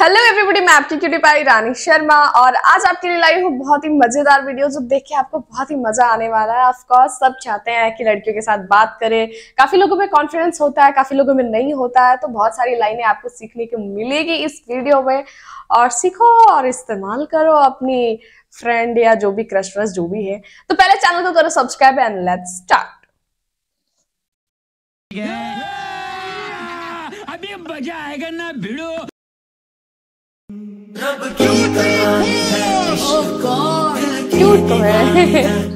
Hello everybody मैं आपकी cutie pie रानी शर्मा और आज आपके लिए लाई हूँ बहुत ही मज़ेदार वीडियो जो देख के आपको बहुत ही मज़ा आने वाला है। ऑफ़ कोर्स सब चाहते हैं कि लड़कियों के साथ बात करें। काफ़ी लोगों में कॉन्फिडेंस होता है, काफ़ी लोगों में नहीं होता है तो बहुत सारी लाइनें आपको सीखने को मिलेगी इस वीडियो में। और सीखो और इस्तेमाल करो अपनी फ्रेंड या जो भी क्रश व्रश जो भी है। तो पहले चैनल को करो सब्सक्राइब एंड लेट स्टार्ट अभी मज़ा आएगा ना भिड़ो।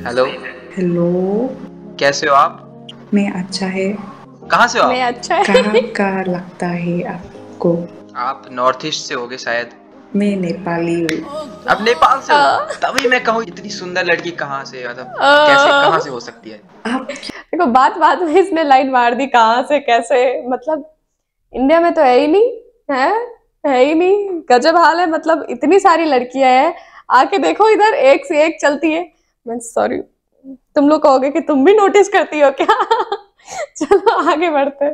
हेलो हेलो कैसे हो आप? मैं अच्छा है। कहाँ से हो मैं अच्छा है। कहाँ का लगता है आपको? आप नॉर्थ ईस्ट से होगे शायद। मैं नेपाली हूँ। आप नेपाल से हाँ। हो। तभी मैं कहूँ इतनी सुंदर लड़की कहाँ से मतलब कैसे कहाँ से हो सकती है? आप देखो बात बात में इसने लाइन मार दी कहाँ से कैसे मतलब इंडिया में तो है ही नहीं है? है ही नहीं। गजब हाल है मतलब इतनी सारी लड़कियाँ हैं। आके देखो इधर एक से एक चलती है। मैं सॉरी तुम लोग कहोगे कि तुम भी नोटिस करती हो क्या? चलो आगे बढ़ते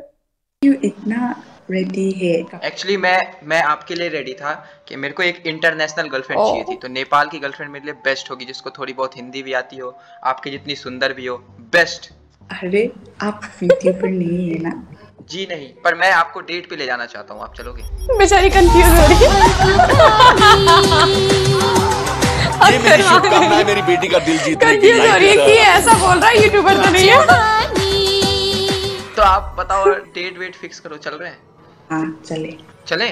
क्यों इतना रेडी है? एक्चुअली मैं मैं आपके लिए रेडी था कि मेरे को एक इंटरनेशनल गर्लफ्रेंड चाहिए थी। तो नेपाल की गर्लफ्रेंड मेरे लिए बेस्ट होगी जिसको थोड़ी बहुत हिंदी भी आती हो आपकी जितनी सुंदर भी हो बेस्ट अरे आप यूट्यूबर नहीं है ना? जी नहीं पर मैं आपको डेट पे ले जाना चाहता हूँ आप चलोगे? बेचारी कंफ्यूज हो रही ये मेरी शुभकामनाएँ मेरी बेटी का दिल जीतने की कंफ्यूज हो रही है कि ऐसा बोल रहा है यूट्यूबर तो नहीं है। तो आप बताओ डेट वेट फिक्स करो चल रहे हैं? हाँ चले। चले?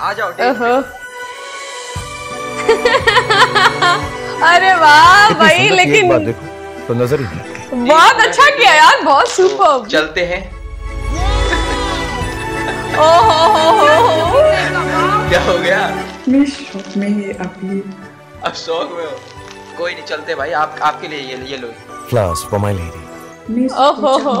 आ जाओ अरे वाह भाई लेकिन तो नज़र ही नहीं। बहुत अच्छा किया यार बहुत सुपर चलते हैं। ओहो हो हो हो क्या हो गया? मैं शॉप में है अभी। अब शौक में हो? कोई नहीं चलते भाई। आप आपके लिए ये ये लो। फ्लावर्स फॉर माय लेडी ओहो हो।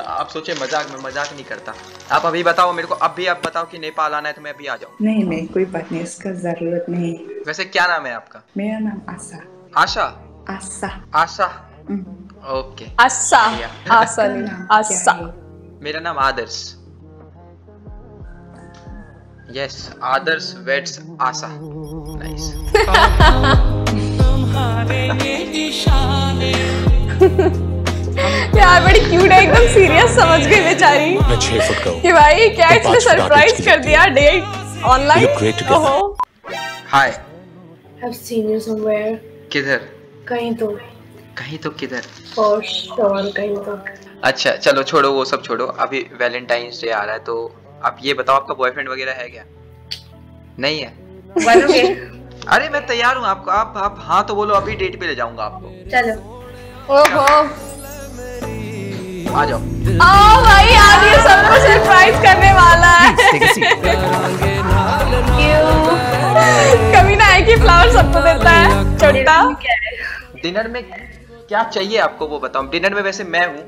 आप सोचे मज़ाक में मज़ाक नहीं करता। आप अभी बताओ मेरे को अब भी आप बताओ कि नेपाल आना है तो मैं अभी आ जाऊँ। नहीं नहीं कोई बात नहीं इसका ज़रूरत नहीं। वैसे क्या नाम है आपका? मेरा नाम आशा। आशा? आशा। आशा। ओके आशा आशा आपका नहीं आशा मेरा नाम Adarsh. Yes Adarsh waits Asha. Nice यार बड़ी क्यूट है एकदम सीरियस समझ गई बेचारी। मैं छह फुट का कि भाई क्या इसने सरप्राइज़ कर दिया डेट ऑनलाइन. ओहो। हाय I've seen you somewhere. किधर? कहीं तो। कहीं तो किधर? कहीं तो। अच्छा चलो छोड़ो वो सब छोड़ो। अभी वैलेंटाइंस डे आ रहा है तो आप ये बताओ आपका बॉयफ्रेंड वगैरह है क्या? नहीं है? अरे मैं तैयार हूँ आपको आप आप हाँ तो बोलो अभी डेट पे ले जाऊँगा आपको। चलो। ओहो। आ जाओ। आओ भाई आज ये सबको सरप्राइज़ करने वाला है। कभी ना है कि फ्लावर सबको देता है। छोटा। डिनर में क्या चाहिए आपको वो बताओ? डिनर में वैसे मैं हूँ।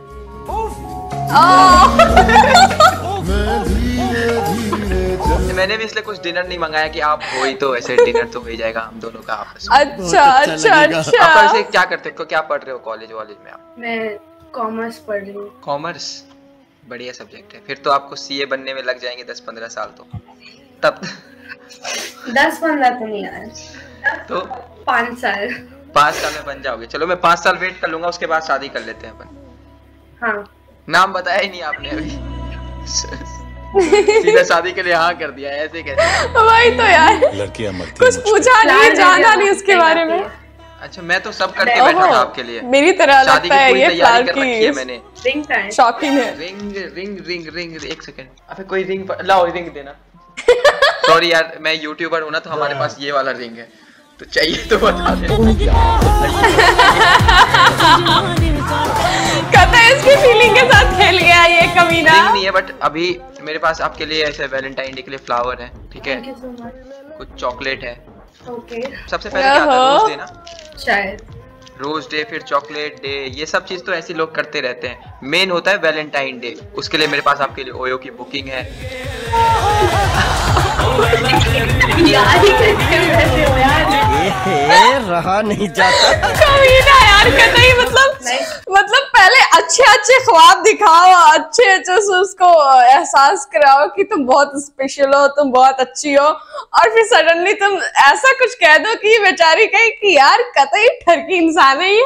मैंने भी इसलिए कुछ डिनर नहीं मंगाया कि आप हो ही तो ऐसे डिनर तो हो ही जाएगा हम दोनों का आपस में। अच्छा अच्छा आप अच्छा वैसे क्या करते हो? क्या पढ़ रहे हो कॉलेज वॉलेज में आप? मैं कॉमर्स पढ़ रही हूँ। कॉमर्स बढ़िया सब्जेक्ट है। फिर तो आपको सीए बनने में लग जाएँगे दस पंद्रह साल तो। तब दस पंद्रह तो नहीं यार तो पाँच साल। पाँच साल में बन जाओगे। चलो मैं पाँच साल वेट कर लूँगा उसके बाद शादी कर लेते हैं अपन। हाँ। नाम बताया ही नहीं आपने अभी। सीधा शादी के लिए हाँ कर दिया ऐसे कैसे? वही तो यार। लड़कियाँ मरती कुछ हैं। पूछा नहीं जाना नहीं उसके बारे में। अच्छा मैं तो सब करके बैठा था आपके लिए। मेरी तरह शादी लगता है ये तैयारी फ्लावर कर है की। मैंने। रिंग टाइम शौकीन है। रिंग रिंग रिंग रिंग एक सेकंड अबे कोई रिंग लाओ रिंग देना। सॉरी यार मैं यूट्यूबर हूँ ना तो हमारे पास ये वाला रिंग है। तो चाहिए तो बता दे। कहता है इसकी फीलिंग के साथ खेल गया ये कमीना। नहीं है बट अभी मेरे पास आपके लिए ऐसे वैलेंटाइन डे के लिए फ्लावर है ठीक है? कुछ चॉकलेट है। ओके सबसे पहले क्या आता रोज डे ना शायद। रोज डे फिर चॉकलेट डे ये सब चीज़ तो ऐसे लोग करते रहते हैं। मेन होता है वैलेंटाइन डे उसके लिए मेरे पास आपके लिए ओयो की बुकिंग है। याद ही हो वैसे हो? यार रहा नहीं जाता यार कहता मतलब. मतलब पहले अच्छे अच्छे ख्वाब दिखाओ, अच्छे अच्छे से उसको एहसास कराओ कि तुम बहुत स्पेशल हो, तुम बहुत अच्छी हो, और फिर सडनली तुम ऐसा कुछ कह दो कि बेचारी कहे कि, यार, कतई ठरकी इंसान है ये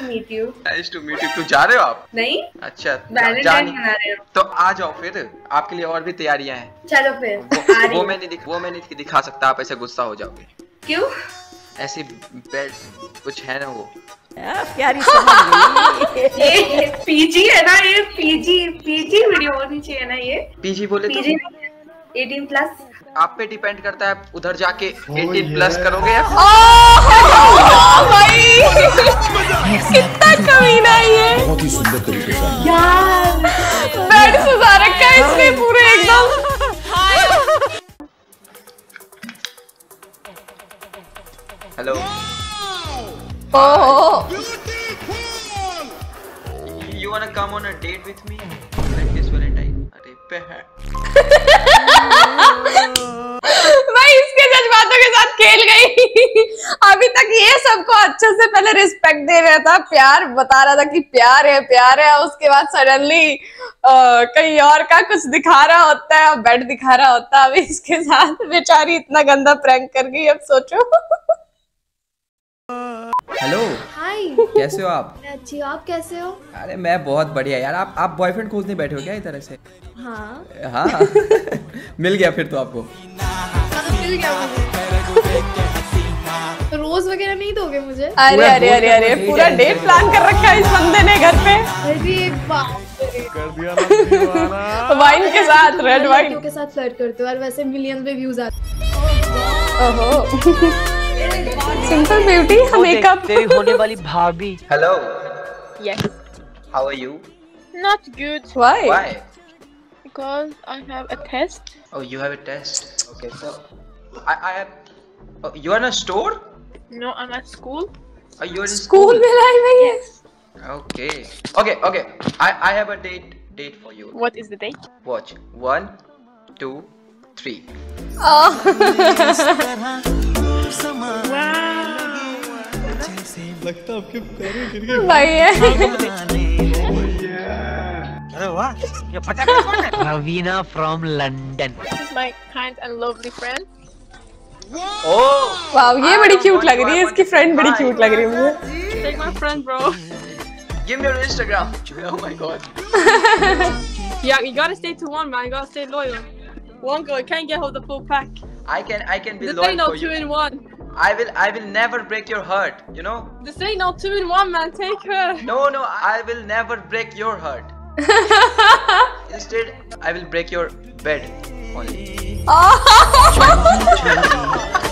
To meet you. Nice to meet you क्यों जा रहे हो आप? नहीं। अच्छा जा- वैलेंटाइन मना रहे हो। तो आ जाओ फिर। आपके लिए और भी तैयारियाँ हैं। चलो फिर वो, आ रही वो। मैं नहीं दिख, वो मैं नहीं दिखा सकता आप ऐसे गुस्सा हो जाओगे। क्यों? ऐसी बेड कुछ है ना वो। प्यारी ये पीजी है ना ये पीजी पीजी वीडियो होनी चाहिए ना ये। पीजी बोले तो पीजी 18 प्लस आप पे डिपेंड करता है उधर जाके 18 प्लस करोगे? या ओह भाई। कितना कमीना है ये। बहुत ही सुंदर तरीके से। बेड सजा रखा है इसने पूरे एकदम। Hello oh you wanna come on a date with me this Valentine अरे पे है मैं इसके जज्बातों के साथ खेल गई। अभी तक ये सबको अच्छे से पहले रिस्पेक्ट दे रहा था, प्यार बता रहा था कि प्यार है प्यार है। उसके बाद सडनली कहीं और का कुछ दिखा रहा होता है, और बेड दिखा रहा होता है। अभी इसके साथ बेचारी इतना गंदा प्रैंक कर गई, अब सोचो। हेलो हाय कैसे हो आप? मैं अच्छी हूँ। आप कैसे हो? अरे मैं बहुत बढ़िया यार। आप आप बॉयफ्रेंड खोजने बैठे हो क्या इस तरह से हाँ। हाँ। मिल गया फिर तो आपको। मतलब मिल गया रोज वगैरह नहीं दोगे मुझे? अरे अरे अरे अरे पूरा डेट प्लान कर रखा है इस बंदे ने घर पे। अरे बाप रे। वाइन के साथ रेड वाइन के साथ फ्लर्ट करते हो और वैसे मिलियन में व्यूज़ आते ओहो। सिंपल ब्यूटी मेकअप तेरी होने वाली भाभी hello Yes. How are you Not good why why because I have a test. Oh, you have a test. Okay, so I I have. Oh, you are in a store? No, I'm at school. Oh, you are in school में लाई हुई है Okay. Okay. Okay. I I have a date date for you. What is the date? Watch. One, two, three. भाई है Raveena from London This is my kind and lovely friend. Oh. Wow ये I बड़ी don't cute want- लग रही है I want इसकी to friend बड़ी say hi. Cute लग रही है मुझे Take my friend, bro. Give me your Instagram. Oh my god. Yeah, you gotta stay to one, man. You gotta stay loyal. One girl can't get hold the full pack. I can I can be This ain't loyal no for two you. in one. I will I will never break your heart. You know. This ain't no two in one, man. Take her. No no I will never break your heart. Instead I will break your bed only.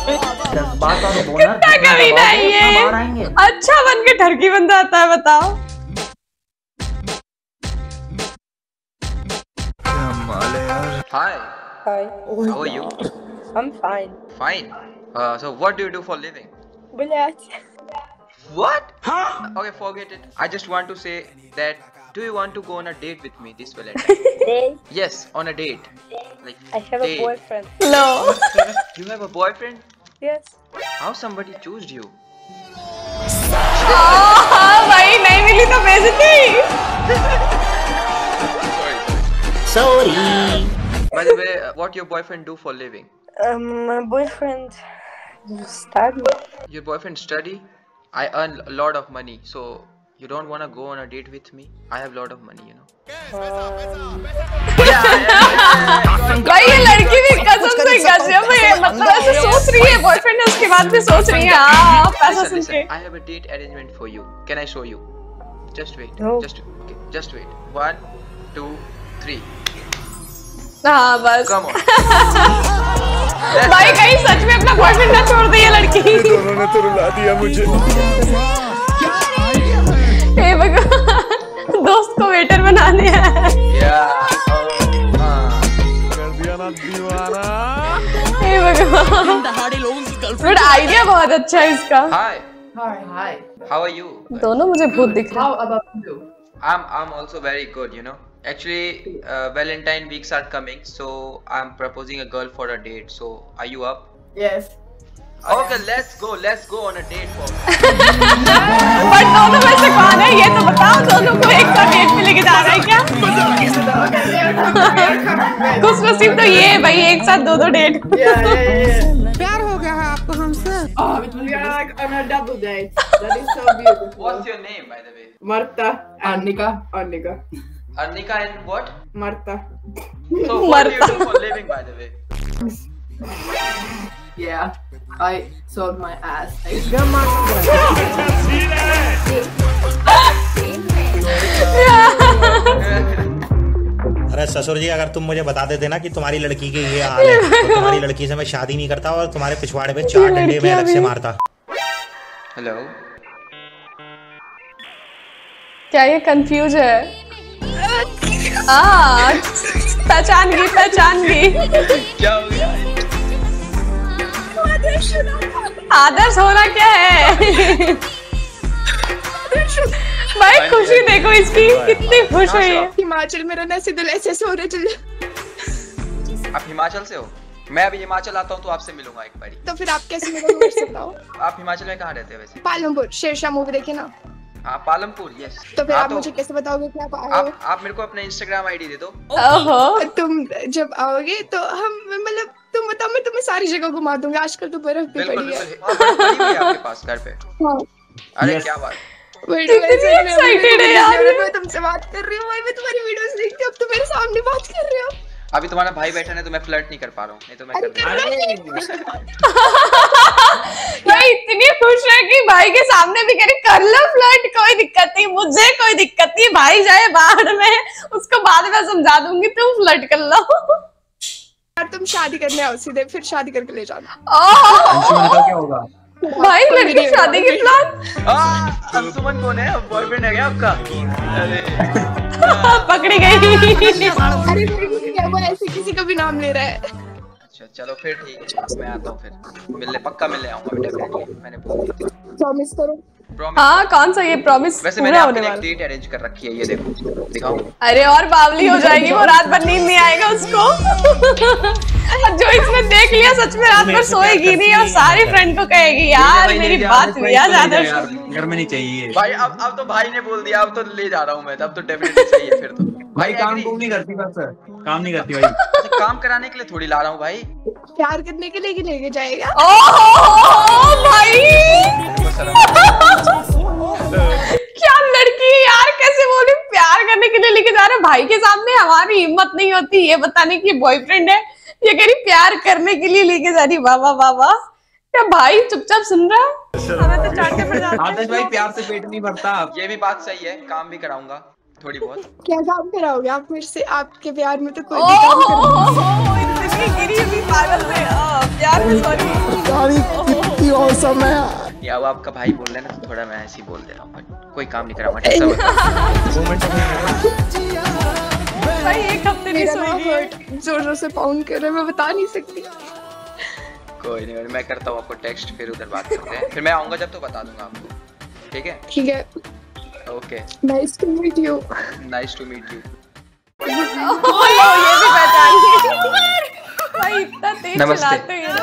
कितना कमीना है ये अच्छा बन के ठरकी बंदा आता है बताओ Hi. Hi. How are you? I'm fine. Fine. Uh, so what do you do for living? Блять. What? Huh? Okay, forget it. I just want to say that do you want to go on a date with me this Valentine? Hey, yes, on a date. Like I have date. a boyfriend. Low You have a boyfriend? Yes. How somebody chose you? हाँ भाई नहीं मिली तो बेइज्जती Sorry. By the way, uh, what your boyfriend do for living? Um, my boyfriend study. Your boyfriend study? I earn a lot of money, so you don't wanna go on a date with me? I have a lot of money, you know. भाई ये लड़की भी कसम से गजब है मतलब ऐसे सोच रही है बॉयफ्रेंड है उसके बाद भी सोच रही है हाँ पैसा Listen, सुन listen. के I have a date arrangement for you. Can I show you? Just wait. No. Just okay. Just wait. One, two, three. हाँ बस भाई कहीं सच में अपना बॉयफ्रेंड ना छोड़ दी ये लड़की दोनों ने तो रुला दिया मुझे हे भगवान दोस्त को वेटर हैं. हे भगवान बट आइडिया बहुत अच्छा है इसका. Hi, hi. How are you? दोनों मुझे भूत दिख रहे How about you? I'm I'm also very good, you know. Actually, uh, Valentine weeks are coming, so I'm proposing a girl for a date. So, are you up? Yes. Okay let's go let's go on a date for but दोनों में से कौन है ये तो बताओ दोनों को एक साथ डेट पे लेके जा रहा है क्या खुश नसीब तो ये है भाई एक साथ दो दो डेट प्यार हो गया है आपको हमसे Oh, we are like on a double date. That is so beautiful. What's your name by the way Marta. Annika. Annika. Arnika and what Marta. So what do you do for living by the way? Yeah. I sold my ass. अरे ससुर जी अगर तुम मुझे बता देते ना कि तुम्हारी लड़की के ये हाल है तो तुम्हारी लड़की से मैं शादी नहीं करता और तुम्हारे पिछवाड़े पे चार डंडे में अलग से मारता हेलो क्या ये कंफ्यूज है पहचान गई पहचान गई क्या हो गया? आदर्श होना क्या है? भाई खुशी देखो इसकी कितनी खुश हुई। है हिमाचल में रहना से दिल ऐसे सो रहे चले आप हिमाचल से हो? मैं अभी हिमाचल आता हूँ तो आपसे मिलूँगा एक बारी। तो फिर आप कैसे मिलोगे मेरे से बताओ? आप हिमाचल में कहाँ रहते हो वैसे? पालमपुर शेरशाह मूवी देखे ना। हाँ पालमपुर यस तो फिर हाँ, आप मुझे कैसे बताओगे कि आप आए हो आप आप मेरे को अपना इंस्टाग्राम आईडी दे दो। ओहो। तुम जब आओगे तो हम मतलब तुम बताओ मैं तुम्हें सारी जगह घुमा दूँगा। आजकल तो बर्फ़ भी पड़ी है। बिल्कुल। हाँ, आपके पास घर पे। हाँ। अरे क्या बात। Excited है यार। मैं तुमसे बात कर रही हूँ। मैं तुम्हारी वीडियोस देखती हूँ अब तो मेरे सामने बात कर रहे हो। अभी तुम्हारा भाई बैठा है तो मैं फ्लर्ट नहीं कर पा रहा हूँ नहीं तो मैं कर मैं इतनी खुश है कि भाई के सामने भी करे कर लो फ्लर्ट कोई दिक्कत नहीं मुझे कोई दिक्कत नहीं भाई जाए बाहर में उसको बाद में समझा दूँगी तुम फ्लर्ट कर लो। यार तुम शादी करने आओ सीधे फिर शादी करके ले जाना। क्या होगा? भाई लड़की शादी की प्लान अंशुमन कौन है? बॉयफ्रेंड है क्या आपका? अरे पकड़ी गई। भी नाम ले रहा है। अच्छा चलो फिर ठीक है मैं आता हूँ फिर। मिलने पक्का मिलने आऊँगा डेफिनेटली मैंने बोल। दिया प्रॉमिस करो। हाँ कौन सा ये प्रॉमिस वैसे मैंने आपके लिए एक डेट अरेंज कर रखी है ये देखो दिखाऊँ अरे और बावली हो जाएगी वो रात भर नींद नहीं आएगा उसको। और जो इसने देख लिया सच में रात भर सोएगी नहीं और सारी फ्रेंड को कहेगी यार मेरी बात आज आदर्श घर में नहीं चाहिए। भाई अब अब तो भाई ने बोल दिया अब तो ले जा रहा हूँ मैं अब तो डेफिनेटली है फिर तो। भाई काम? कुम नहीं करती बस? काम नहीं करती भाई। अच्छा, काम कराने के लिए थोड़ी ला रहा हूँ भाई। प्यार करने के लिए लेके जाएगा। ओह भाई! क्या लड़की है यार? कैसे बोली प्यार करने के लिए लेके जा रहे भाई के सामने हमारी हिम्मत नहीं होती। ये बताने की बॉयफ्रेंड है। ये कह रही प्यार करने के लिए लेके जा रही वाह वाह वाह वाह। क्या भाई चुपचाप सुन रहा है? हमें तो चाटने पड़ जाते आदर्श भाई प्यार से पेट नहीं भरता। ये भी बात सही है। काम भी कराऊँगा थोड़ी बहुत। क्या काम कराओगे आप मेरे से? आपके प्यार में तो कोई भी काम कर ओह इतनी गिरी हुई पागल में। आ, प्यार में सॉरी। ये अब आपका भाई बोल रहे ना तो थोड़ा मैं ऐसे ही बोल दे रहा हूँ बट कोई काम नहीं ठीक भाई एक हफ़्ते नहीं सोएगी ज़ोर ज़ोर से पाउंड कर रहा है मैं बता नहीं सकती। कोई नहीं मैं करता हूँ आपको टेक्स्ट फिर उधर बात करते हैं। फिर मैं आऊँगा जब तो बता दूँगा आपको ठीक है? ठीक है। Okay nice to meet you nice to meet you oh, ये भी पहचान भाई इतना तेज नमस्ते। चलाते हैं।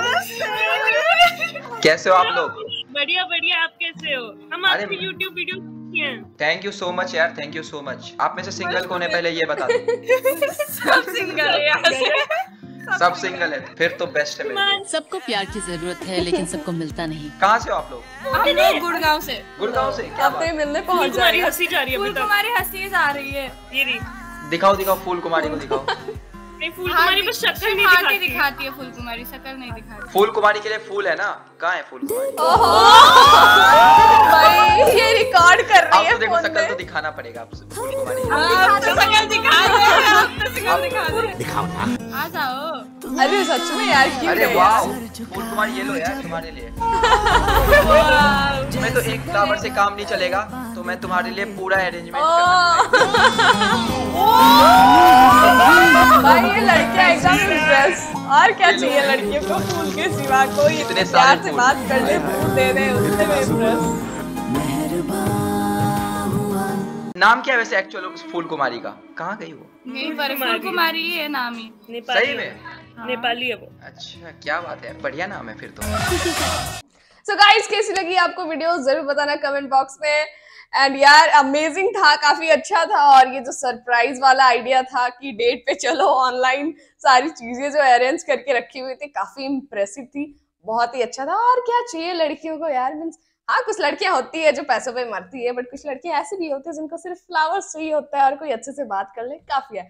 कैसे हो आप लोग? बढ़िया बढ़िया आप कैसे हो? हम आपकी YouTube video thank you so much यार थैंक यू सो मच आप में से सिंगल कौन है? पहले ये बता दो। सब सिंगल है से सब सिंगल है। फिर तो बेस्ट है सबको प्यार की ज़रूरत है लेकिन सबको मिलता नहीं। कहाँ से हो आप लोग? हम लोग गुड़गांव से। गुड़गांव से? क्या तो ये मिलने पहुँच तुम्हारी जाएगा। हँसी जा रही है फूल तुम्हारी हँसी जा रही है। दिखाओ दिखाओ फूल कुमारी को दिखाओ। फूल बस शक्ल नहीं दिखाती। दिखाती है फूल कुमारी शक्ल नहीं दिखाती। फूल कुमारी के लिए फूल है ना? कहाँ है फूल कुमारी भाई ये रिकॉर्ड कर रही है तो देखो फ़ोन शकल तो दिखाना पड़ेगा आपसे फूल कुमारी आप तो शक्ल दिखा रहे हैं आप तो शक्ल दिखा रहे हैं। दिखाओ ना। आ जाओ। अरे सच में यार क्यों अरे वाह फूल कुमारी ये लो यार तुम्हारे लिए। तुम्हें तो एक फ्लावर से काम नहीं चलेगा। तो मैं तुम्हारे लिए पूरा अरेंजमेंट भाई ये लड़कियाँ एकदम इम्प्रेस और क्या चाहिए लड़कियों को? फूल के सिवा कोई इतने प्यार से बात कर दे फूल दे दे उससे मैं इम्प्रेस नाम क्या है वैसे एक्चुअल फूल कुमारी का? कहाँ गई वो? पर फूल कुमारी है नाम ही। सही में? नेपाली है वो। अच्छा क्या बात है। बढ़िया नाम है फिर तो। सो गाइस कैसी लगी आपको वीडियो ज़रूर बताना कमेंट बॉक्स में। एंड यार अमेजिंग था, काफ़ी अच्छा था। और ये जो सरप्राइज़ वाला आइडिया था कि डेट पे चलो ऑनलाइन सारी चीज़ें जो अरेंज करके रखी हुई थी, काफ़ी इम्प्रेसिव थी। बहुत ही अच्छा था। और क्या चाहिए लड़कियों को यार? मीन्स हाँ कुछ लड़कियाँ होती है जो पैसों पे मरती है बट कुछ लड़कियाँ ऐसी भी होती है जिनको सिर्फ़ फ्लावर्स चाहिए होता है और कोई अच्छे से बात कर ले। काफ़ी है।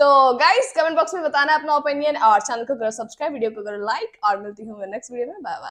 तो गाइस कमेंट बॉक्स में बताना अपना ओपिनियन और चैनल को करो सब्सक्राइब वीडियो को करो लाइक और मिलती हूँ नेक्स्ट वीडियो में। Bye bye